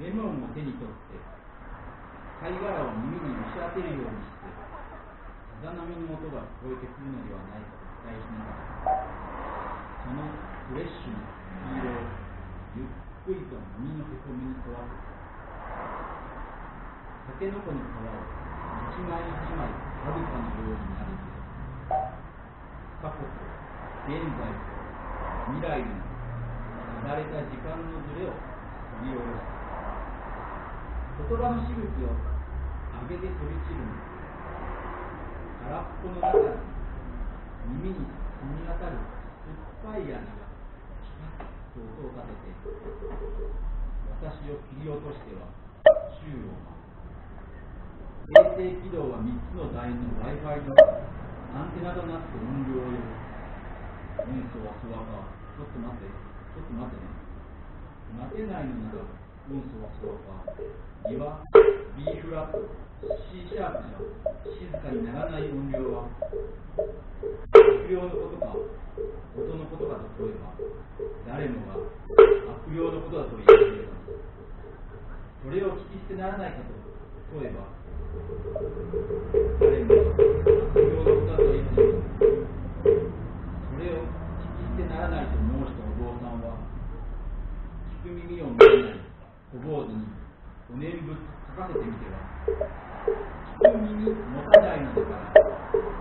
レモンを手に取って貝殻を耳に押し当てるようにしてさざ波の音が聞こえてくるのではないかと期待しながらそのフレッシュな黄色をゆっくりと耳のへこみに沿わせてタケノコの皮を一枚一枚はるかのようになるて過去と現在と未来の離れた時間のずれを取り下ろす。言葉のしぶきを上げて飛び散るの空っぽの中に耳に染み当たる酸っぱい穴がピカッと音を立てて私を切り落としては宙を舞う衛星軌道は3つの楕円の Wi-Fi のアンテナとなって音量を呼ぶ演奏はそわかちょっと待ってちょっと待ってね。待てないのなら、運送はそうか。2は B フラット、C シャープじゃ静かにならない音量は、悪霊のことか、音のことかと問えば、誰もが悪霊のことだと言い始めます。それを聞き捨てならないかと問えば、誰もが悪霊のことだと言い始めます。それを聞き捨てならないと申したお坊さんは聞く耳を持たない小坊主にお念仏書かせてみては聞く耳持たないのだから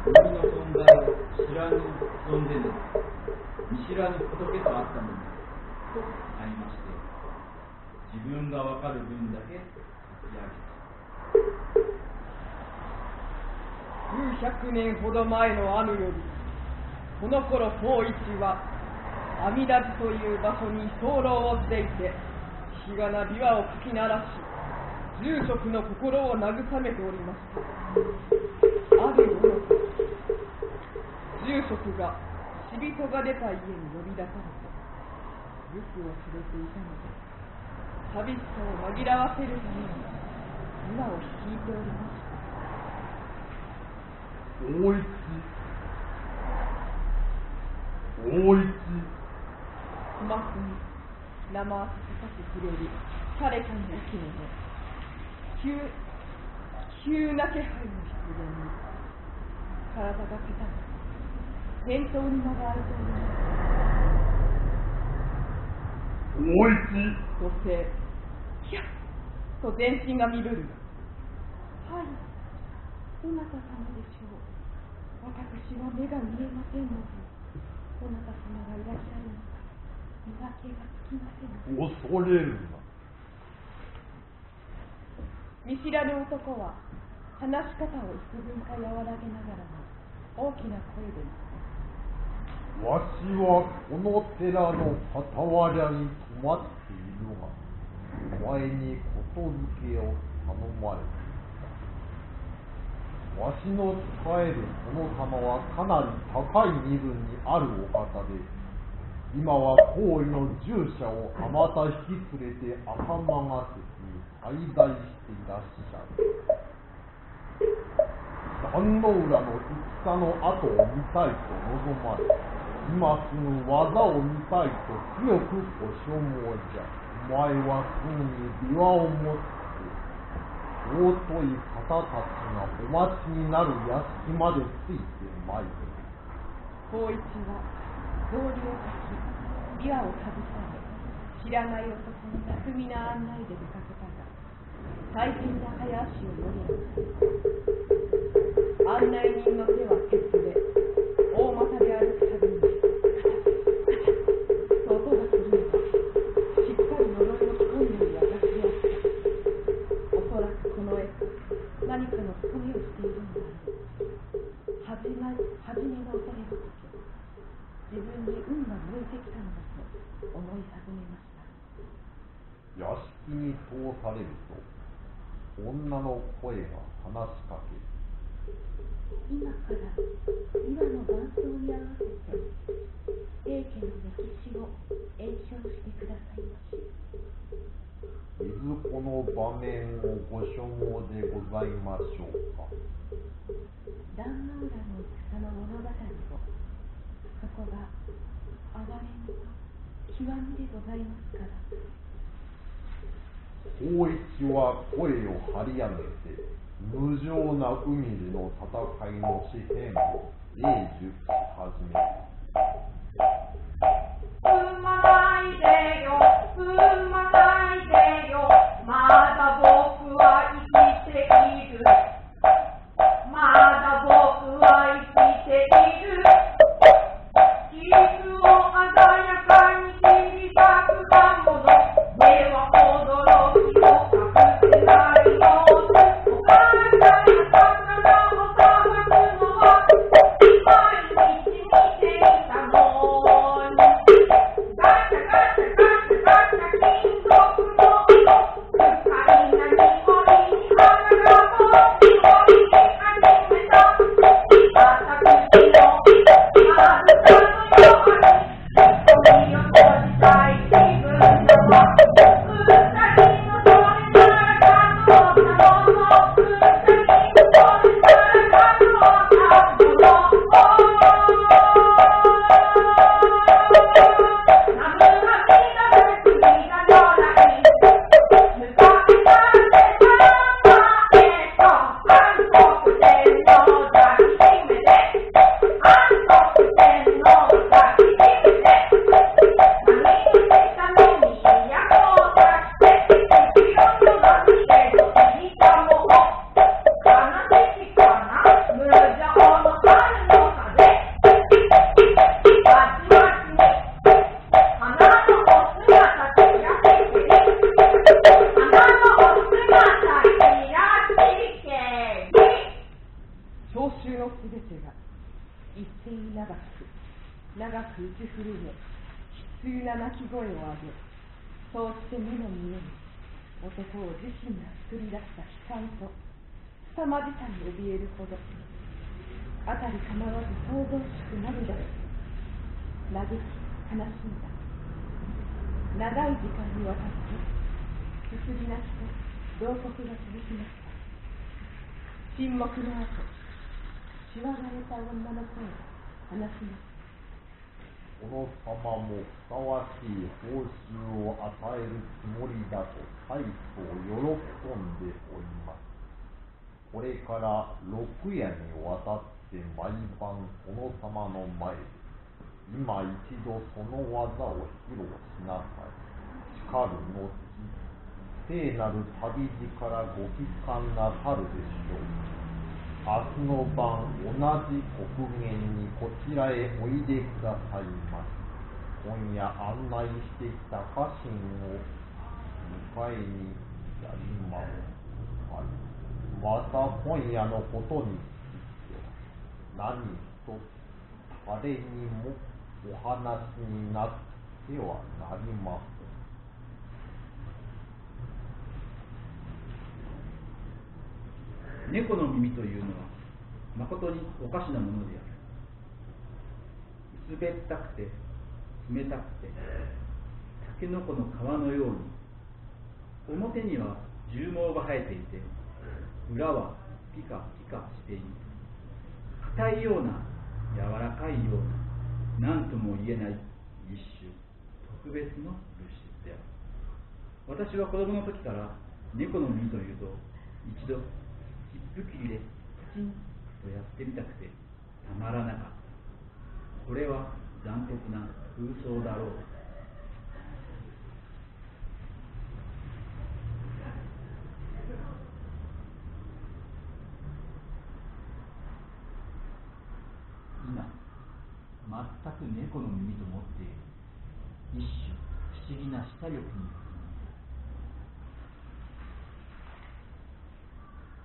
耳の存在を知らぬ存ぜぬ見知らぬ仏とあったのにとありまして自分がわかる分だけ書き上げた数百年ほど前のあるよりこの頃法一は阿弥陀寺という場所に候をしていて日がな琵琶をかき鳴らし住職の心を慰めておりましたある夜住職が死人が出た家に呼び出されて仏を連れてい。たので寂しさを紛らわせるために今を引い。ておりました大一大一鼓膜に生汗かせくれる彼かの生き物急急な気配の出現に体が硬く転倒に間があると思い。ますおい。しそしてキャッと全身が見るはい。どなた様でしょう私は目が見えませんのでどなた様がい。らっしゃるのか恐れるな。見知らぬ男は話し方を幾分か和らげながらも大きな声でわしはこの寺の傍らに泊まっているがお前にことづけを頼まれた。わしの仕えるこの様はかなり高い身分にあるお方で今は行為の従者をあまた引き連れて赤間が関に滞在していらっしゃる。壇の浦の戦の後を見たいと望まれ、今すぐ技を見たいと強くご所望じゃ。お前はすぐに琵琶を持って、尊い方たちがお待ちになる屋敷までついてまいる。光一は草履を履き、琵琶をかぶされ、知らない男の巧みな案内で出かけたが、大変な早足を乗り上げた。案内人の手は鉄で、大股で歩くたびに、カチャカチャと音がするのが、しっかり呪いを仕込んでいる証であった。おそらくこの絵、何かの務めをしているのだろう。はじま、はじめの恐れをかけ、自分に運が向いてきたのだと思い始めました。屋敷に通されると女の声が話しかける今から今の伴奏に合わせて平家の歴史を演唱してくださいまし。いずこの場面をご所望でございましょうか。壇ノ浦の戦の物語をそこが哀れみと極みでございますから。光一は声を張り上げて無情な海での戦いの紙幣を英熟し始めたえ悲痛な鳴き声を上げそうして目の見える男を自身が作り出した悲惨と凄まじさに怯えるほど辺り構わず想像しく涙し嘆き悲しんだ。長い時間にわたってすすぎなしと慟哭が続きました。沈黙の後しわがれた女の声が話します。殿様もふさわしい報酬を与えるつもりだと大層喜んでおります。これから六夜にわたって毎晩殿様の前で今一度その技を披露しなさい。しかる後、聖なる旅路からご帰還なさるでしょう。明日の晩、同じ国原にこちらへおいでくださいまし。今夜案内してきた家臣を迎えにやります。はいまた今夜のことについては、何一つ誰にもお話になってはなりません。猫の耳というのは誠におかしなものである。薄べったくて冷たくてタケノコの皮のように表には絨毛が生えていて裏はピカピカしている。硬いような柔らかいような何とも言えない一種特別の物質である。私は子供の時から猫の耳というと一度チップ切りでプチンとやってみたくてたまらなかった。これは残酷な空想だろう。今全く猫の耳と持っている。一種不思議な視力に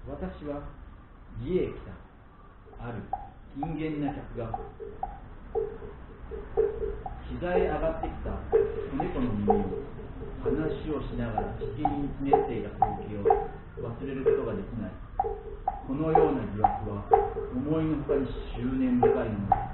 私は家へ来たある人間な客が膝へ上がってきた。子猫の耳を話をしながらしきりにひねっていた光景を忘れることができない。このような疑惑は思いのほかに執念深いもの。です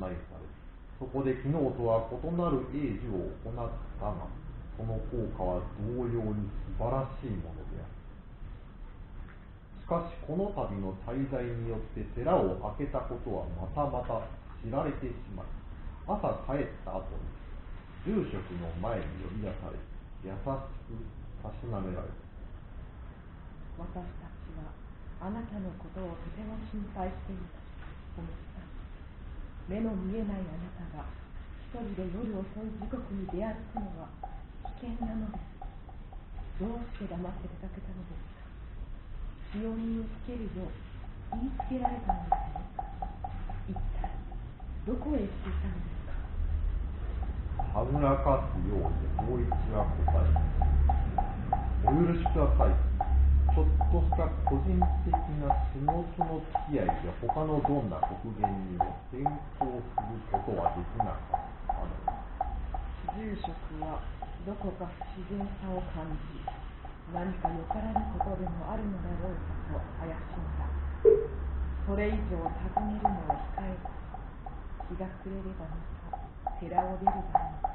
内されそこで昨日とは異なる英事を行ったがその効果は同様に素晴らしいものである。しかしこの度の滞在によって寺を開けたことはまたまた知られてしまい朝帰った後に住職の前に呼び出され優しくたしなめられた。私たちはあなたのことをとても心配しています。その下目の見えないあなたが一人で夜遅い時刻に出歩くのは危険なのです。どうして黙って出かけたのですか。使用人をつけるよう言いつけられたのですね。一体どこへ行っていたのですか。はぐらかすように法一は答えたお許しください。ちょっとした個人的な仕事の付き合いで他のどんな国言にも変更することはできなかったの住職はどこか不自然さを感じ何かよからぬことでもあるのだろうかと怪しんだ。それ以上尋ねるのを控え日が暮れればまた寺を出るだろうか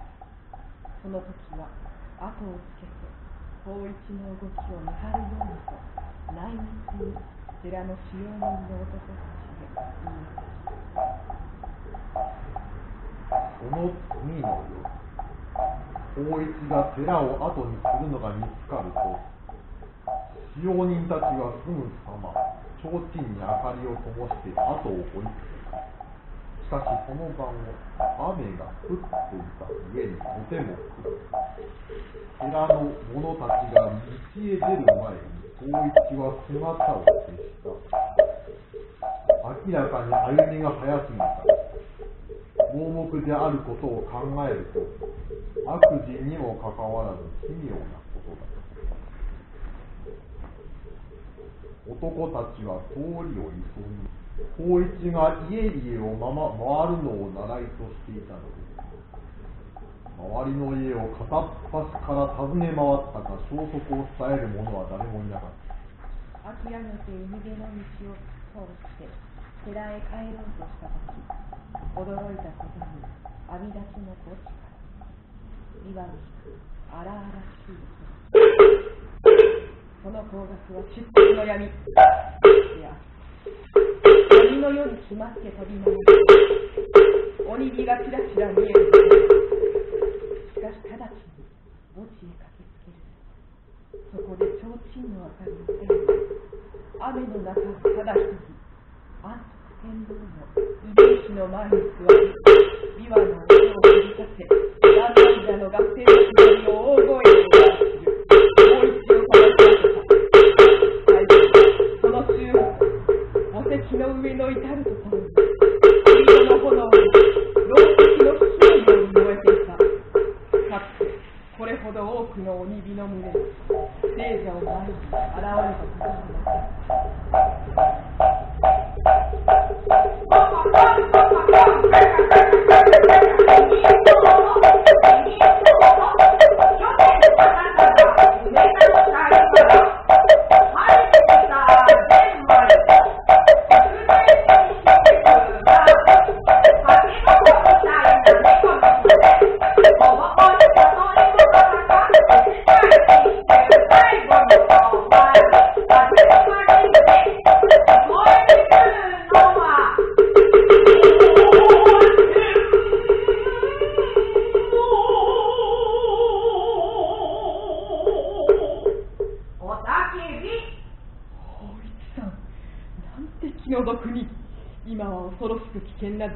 その時は後をつけて法一の動きを見張るようにと内密に寺の使用人の男たちへ言い渡したその次の夜法一が寺を後にするのが見つかると使用人たちはすぐさま提灯に明かりを灯して後を追いかけたしかしその晩は雨が降っていた上にとても降った寺の者たちが道へ出る前に法一は姿を消した。明らかに歩みが早すぎた盲目であることを考えると悪事にもかかわらず奇妙なことだ男たちは通りを急ぎ法一が家々をまま回るのを習いとしていたのです周りの家を片っ端から訪ね回ったが消息を伝える者は誰もいなかった諦めて海辺の道を通して寺へ帰ろうとした時驚いたことに網立ちの墓地からビワに荒々しい音その方角は出血の闇いや闇のように決まって飛び回る鬼火がちらちら見える。しかし直ちに墓地へ駆けつける。そこで提灯の明かりを照ら雨の中ただ一人安徳天皇の遺伝子の前に座り琵琶の音を振りかけランダンダの学生たちの左を大声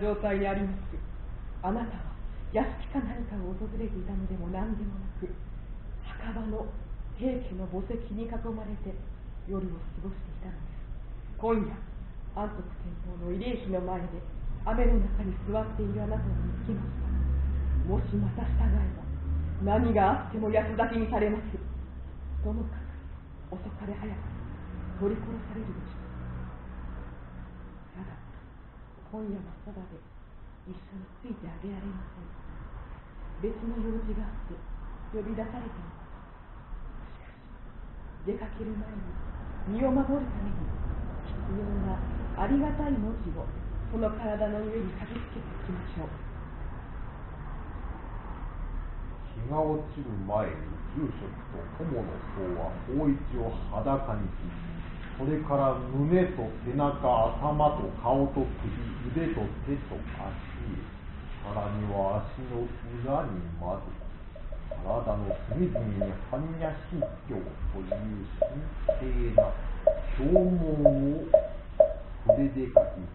状態にあります。あなたは屋敷か何かを訪れていたのでも何でもなく墓場の平家の墓石に囲まれて夜を過ごしていたのです。今夜安徳天皇の慰霊碑の前で雨の中に座っているあなたを見つけましたもしまた従えば何があっても安咲きにされます。ともかく遅かれ早かれ取り殺されるでしょうただ今夜はそばで一緒についてあげられません別の用事があって呼び出されたのしかし出かける前に身を守るために必要なありがたい文字をその体の上に書きつけていきましょう日が落ちる前に住職と友の僧は法一を裸にしそれから胸と背中頭と顔と首腕と手と足さらには足の裏にまで体の隅々に般若心経という神聖な経文を筆で書き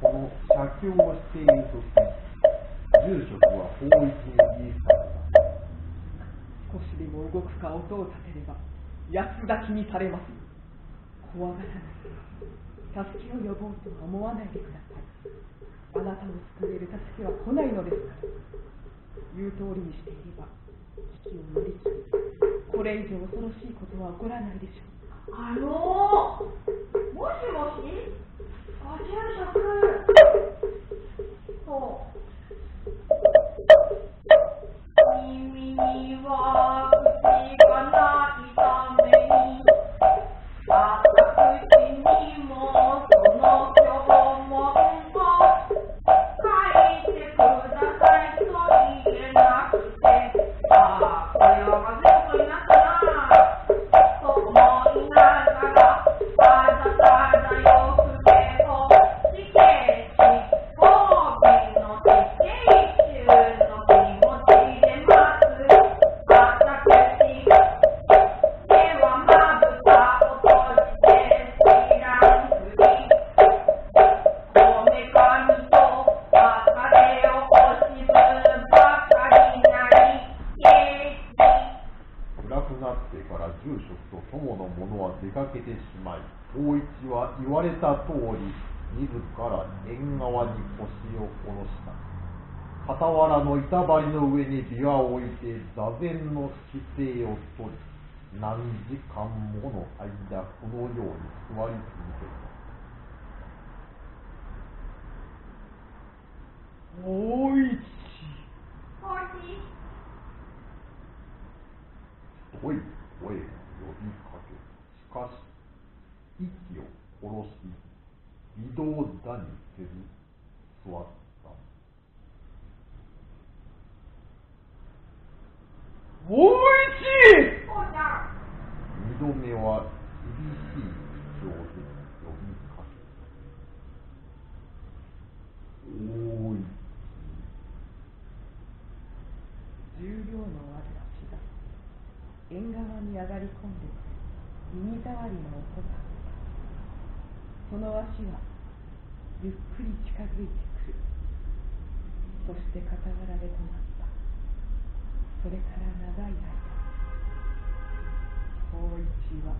この写経をしているとき住職は法一に言いされた少しでも動くか音を立てれば安抱きにされます。怖がらない助けを呼ぼうとは思わないでくださいあなたを救える助けは来ないのですから言う通りにしていれば危機を乗り切りこれ以上恐ろしいことは起こらないでしょうあのー、もしもし？ご住職そう耳には口がないために板張りの上に琵琶を置いて座禅の姿勢をとり何時間もの間このように座り続けた大一おい太い声が呼びかけしかし息を殺し微動だにせず座った大一父ちゃん二度目は厳しい。口調で呼びかけおーい。重量のある足が縁側に上がり込んで耳障りの音がその足はゆっくり近づい。てくるそして傍らで止まったそれから長い間法一は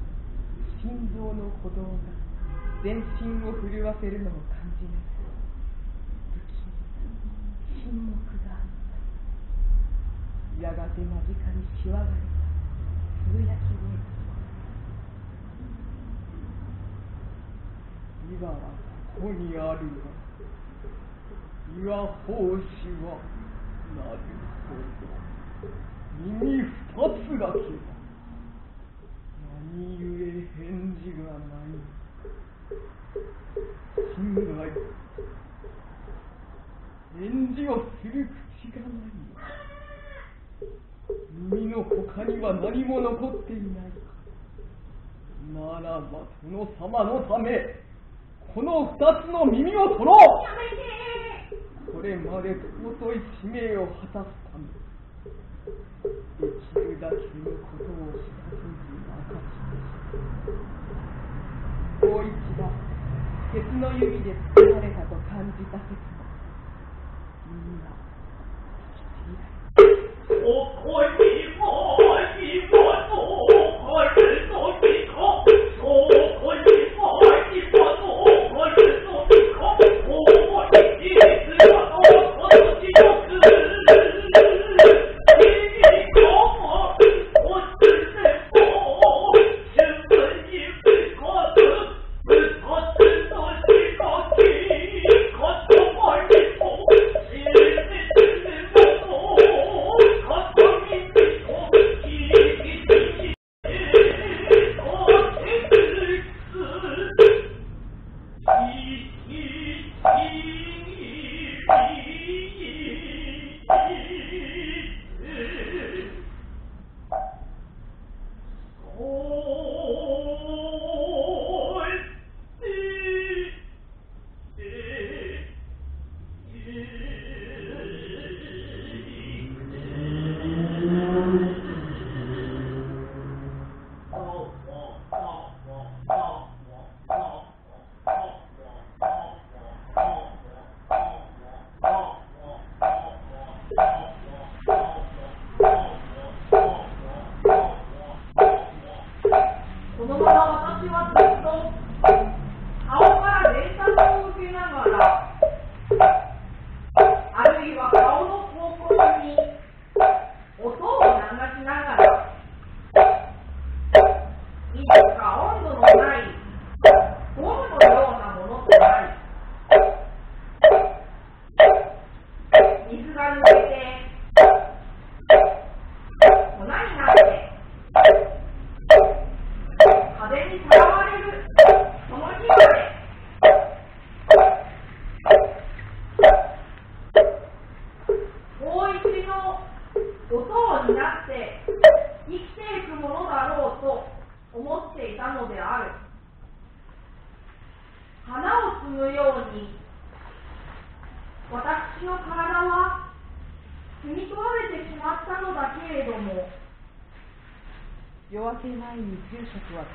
心臓の鼓動が全身を震わせるのを感じながら不気味沈黙があったやがて間近にしわがれた。つぶやき声が今はここにあるが岩法師はなるほど。耳二つだけだ何故返事がないのか心外返事をする口がない。の耳の他には何も残っていない。かならば殿様のためこの二つの耳を取ろう。これまで尊い使命を果たすため。でが着ることを知らずに私たちもう一度鉄の指で作られたと感じた説も耳は聞き違いおおい I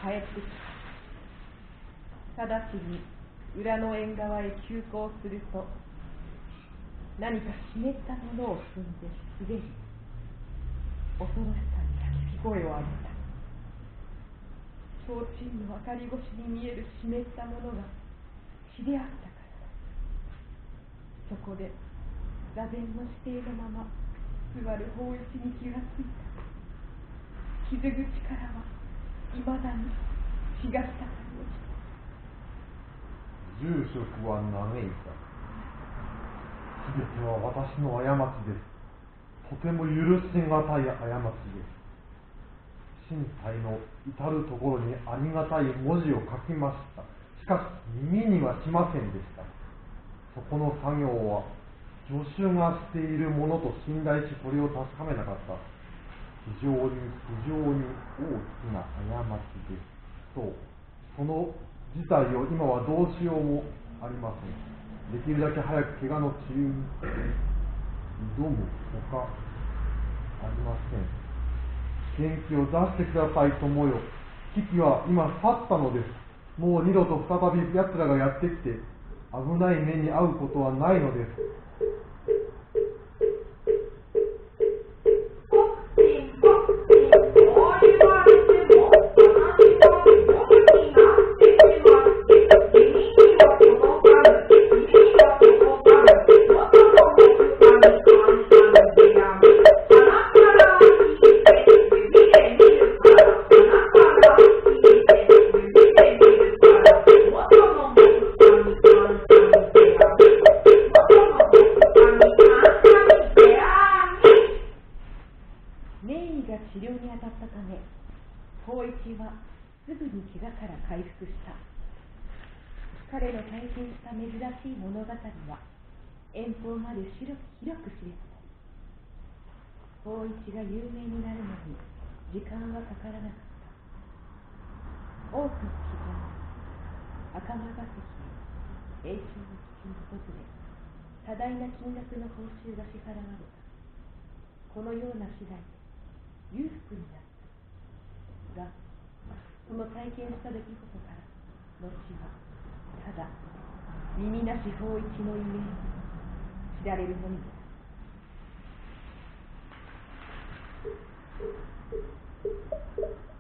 帰ってきた。直ちに裏の縁側へ急行すると何か湿ったものを踏んで滑り恐ろしさに泣き声を上げた。提灯の明かり越しに見える湿ったものが血であったからだ。そこで座禅の指定のまま座る法一に気がついた。傷口からはいまだに血が滴り落ちた住職は嘆いた。すべては私の過ちです。とても許しがたい過ちです。身体の至るところにありがたい文字を書きました。しかし耳にはしませんでした。そこの作業は助手がしているものと信頼しそれを確かめなかった。非常に非常に大き過ちです。そう。その事態を今はどうしようもありません。できるだけ早く怪我の治癒に挑むほかありません。元気を出してください、友よ。危機は今去ったのです。もう二度と再び奴らがやってきて、危ない目に遭うことはないのです。ったため法一はすぐに怪我から回復した。彼の体験した珍しい物語は遠方まで広く広く知れた。法一が有名になるのに時間はかからなかった。多くの人が赤間ヶ関へ栄唱を聞きに訪れ多大な金額の報酬が支払われた。このような次第で裕福にながその体験した出来事から後はただ耳なし法一のイメージ知られるのみだ私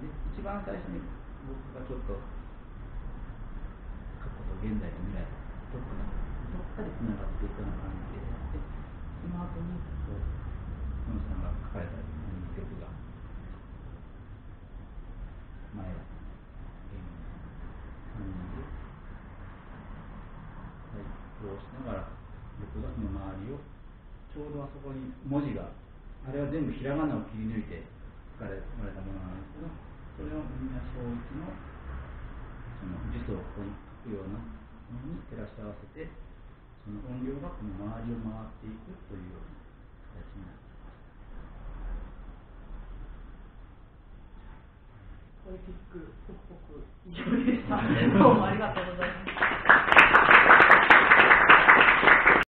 で一番最初に僕がちょっと過去と現代と未来とどっかどっかでつながっていくような感じでやってその後にこう野さんが書かれた曲が前だ感じではいこうしながら僕がその周りをちょうどあそこに文字があれは全部ひらがなを切り抜いて書かれられたものなんですけどそれをみんな小一のその辞書をここに書くようなものに照らし合わせてその音量がこの周りを回っていくというような形になっています。ポエティック、ポクポク、以上でした。どうもありがとうございました。